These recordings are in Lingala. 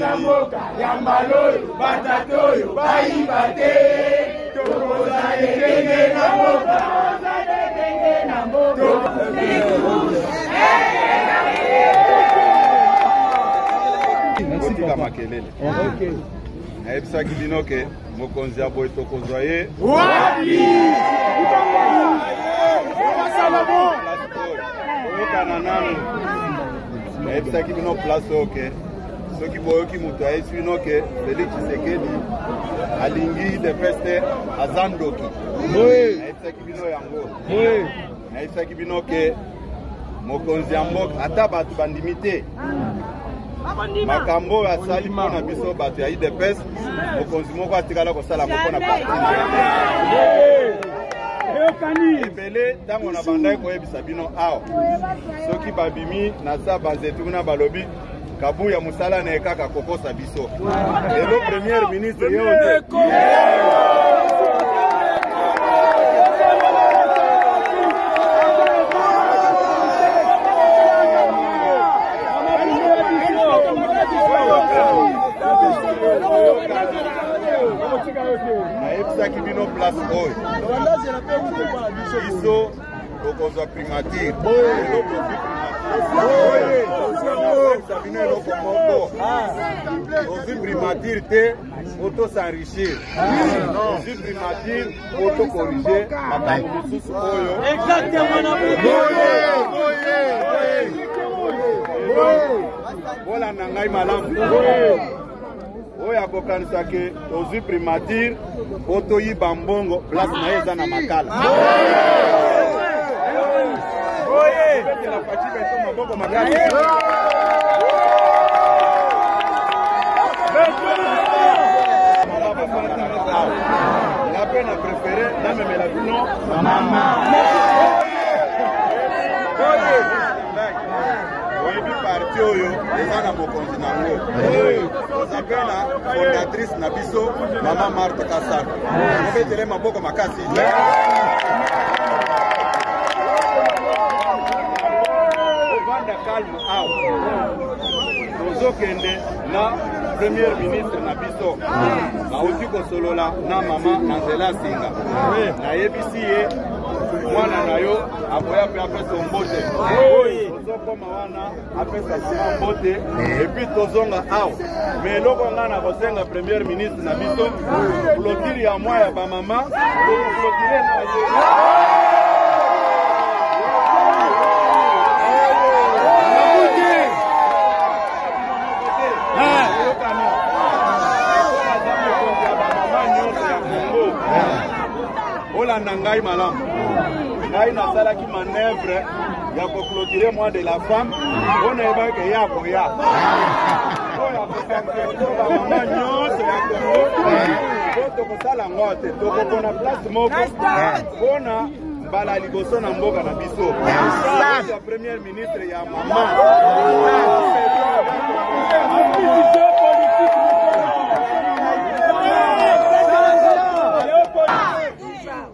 na mboka ya mbala oyo batata oyo bayiba te tokoza ekenge na mboka botika makelele nayebisaki bino ke Mokonzi ya boye tokozwa ye wapi? Oyokana nanu nayebisaki bino place oyo ke soki boyoki moto ayebisi bino ke Felix Tshisekedi alingi de peste aza ndoki nayebisaki bino yango nayebisaki bino ke mokonzi ya mboka ata bato bandimi te makambo oyo asali mpo na biso bato ya idps mokonzi moko atikala kosala yango mpo na parti ebele ntango nabandaki koyebisa bino awa soki babimi na sa banzetu kuna balobi kabuya musala na ye kaka kokosa biso lelo première ministre ye nayebisaki bino place oyo biso okozwa primature kopesa bino eloko moko ozwi primature te oto s'enrichir ozwi primature oto corrige makambo mosusu oyo bolanda ngai malamu oyo akokanisa ke tozwi primature po toyiba mbongo place na ye eza na makala obetela faci beto maboko makasi nga mpe na prefere namemela bino mama oyebi parti oyo eza na bokonzi oza mpe na fondatrice na biso mama marte kasar obetele maboko makasi ovanda calme awa tozokende na premier ministre na biso bauti kosolola na mama na nzela singa nayebisi ye mwana na yo akoya mpe apesa ombote ozokoma wana apesa sima mbote epuis tozonga awa me eloko ngai nakosenga première ministre na biso klotire ya mwa ya bamama toklotire na olanda ngai malamu ngai nasalaki manœuvre ya koclotire mois de la femme mpo nayebaki ke ye akoya mpo ya kosankerto bamama nyonso ya kongo mpo tokosala yango te tokopona place moko mpona mbala ya liboso na mboka na biso ya première ministre ya mama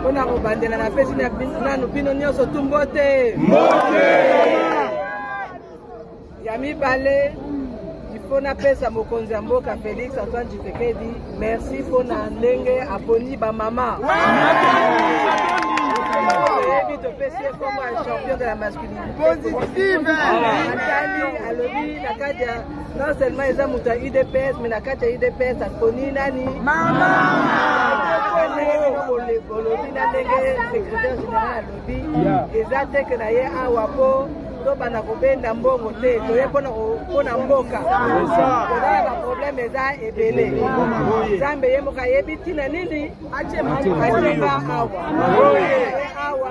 mpona kobandela na pesi nanu bino nyonso tumbo te ya mibale mpo napesa mokonzi ya mboka félix antoine tshisekedi merci mpo na ndenge aponi bamama oyebi topesi ye kombo ya champion de la masculinité atali alobi na kati ya Non seulement eza moto ya udps mais na kati ya udps akoni nani mama olobi na ndenge secrétaire général alobi eza te ke na ye awa mpo tobanda kobenda mbongo te toye mpona mboka tozala baproblème eza ebele nzambe ye moko ayebi ntina nini atyeba awa awa